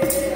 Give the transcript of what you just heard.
Hey!